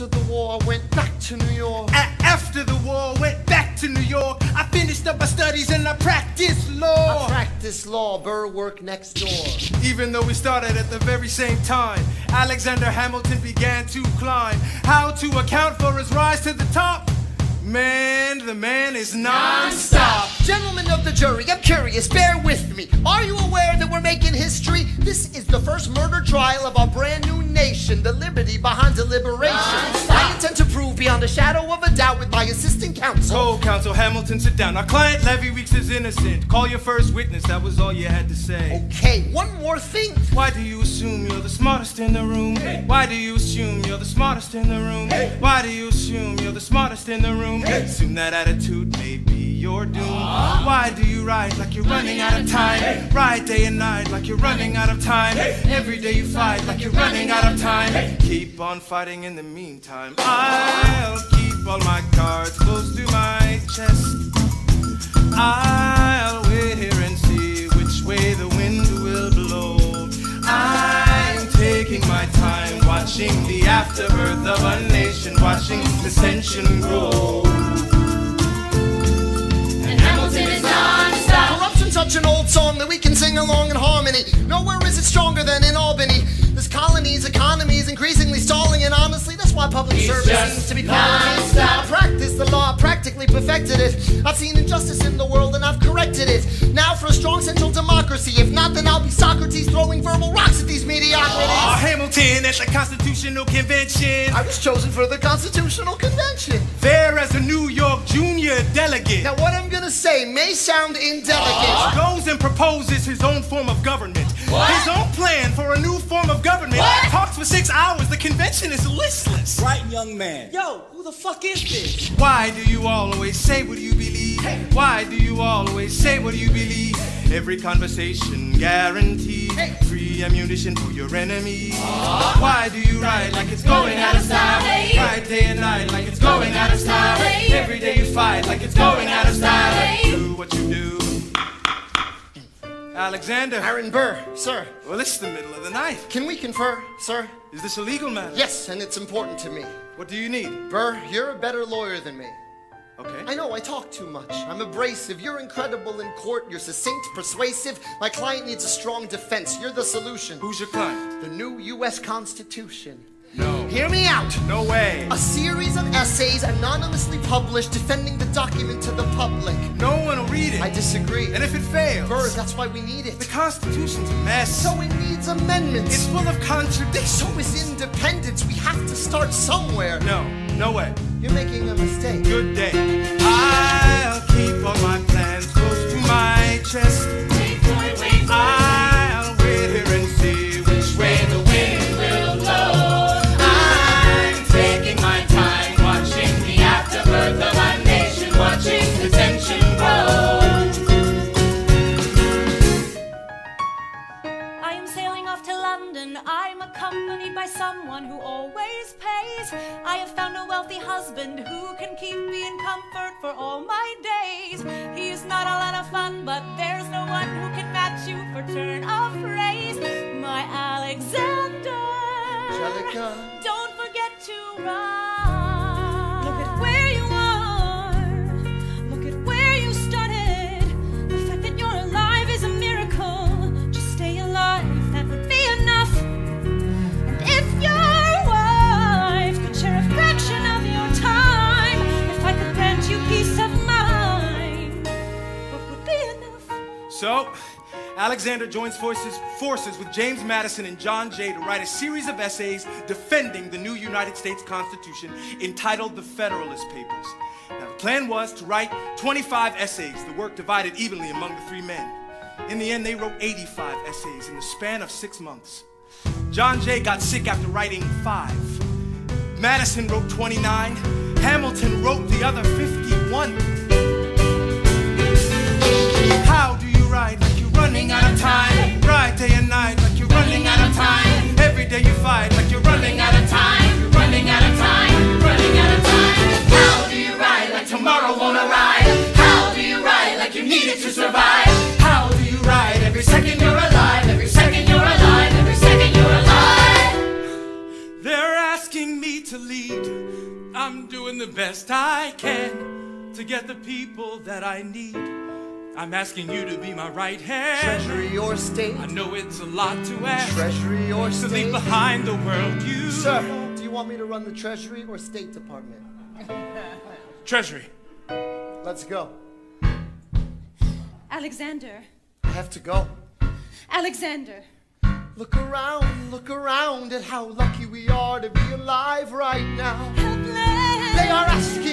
After the war, I went back to New York. After the war, went back to New York. I finished up my studies and I practiced law. I practiced law, Burr worked next door. Even though we started at the very same time, Alexander Hamilton began to climb. How to account for his rise to the top? Man, the man is non-stop. Gentlemen of the jury, I'm curious, bear with me. Beyond a shadow of a doubt with my assistant counsel. Co-counsel Hamilton, sit down. Our client Levi Weeks is innocent. Call your first witness. That was all you had to say. Okay, one more thing. Why do you assume you're the smartest in the room? Why do you assume you're the smartest in the room? Why do you assume you're the smartest in the room? Assume that attitude may be your doom. Why do you ride like you're running out of time? Ride day and night like you're running out of time. Every day you fight like you're running out of time. Keep on fighting in the meantime. I'll keep all my cards close to my chest. I'll wait here and see which way the wind will blow. I'm taking my time watching the afterbirth of a nation, watching dissension grow. Such an old song that we can sing along in harmony. Nowhere is it stronger than in Albany. This colony's economy is increasingly stalling, and honestly, that's why public He's service seems to be non-stop. I practiced the law, practically perfected it. I've seen injustice in the world, and I've corrected it. Now for a strong central democracy. If not, then I'll be Socrates throwing verbal rocks at these mediocrities. Oh, Hamilton at the Constitutional Convention. I was chosen for the Constitutional Convention. Delegate. Now, what I'm gonna say may sound indelicate. goes and proposes his own form of government. What? His own plan for a new form of government. What? Talks for six hours. The convention is listless. Right, young man. Yo, who the fuck is this? Why do you always say what you believe? Why do you always say what you believe? Every conversation guaranteed free ammunition for your enemies. Why do you ride like it's going out of style? Ride day and night like it's going out of style. Every day you fight like it's going out of style. Do what you do. Alexander. Aaron Burr, sir, Well, it's the middle of the night. can we confer, sir? Is this a legal matter? Yes, and it's important to me. What do you need? Burr, you're a better lawyer than me. Okay. I know I talk too much. I'm abrasive. You're incredible in court. You're succinct, persuasive. My client needs a strong defense. You're the solution. Who's your client? The new U.S. Constitution. No. Hear me out. No way. A series of essays anonymously published defending the document to the public. No one will read it. I disagree. And if it fails, Burr, that's why we need it. the. Constitution's a mess. So it needs amendments. it's full of contradictions. so is independence. We have to start somewhere. No, no way. You're making a mistake. Good day. Wealthy husband who can keep me in comfort for all my days. He is not a lot of fun, but there's no one who can match you for turn of phrase. My Alexander. Angelica. So, Alexander joins forces, forces with James Madison and John Jay to write a series of essays defending the new United States Constitution entitled The Federalist Papers. Now, the plan was to write 25 essays, the work divided evenly among the three men. In the end, they wrote 85 essays in the span of six months. John Jay got sick after writing five. Madison wrote 29. Hamilton wrote the other 51. To lead. I'm doing the best I can to get the people that I need. I'm asking you to be my right hand. Treasury or state? I know it's a lot to ask. Treasury or state? To leave behind the world you. Sir, do you want me to run the Treasury or State Department? Treasury. Let's go. Alexander. I have to go. Alexander. Look around, look around at how lucky we are to be alive right now. Helpless. They are asking